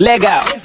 Legal.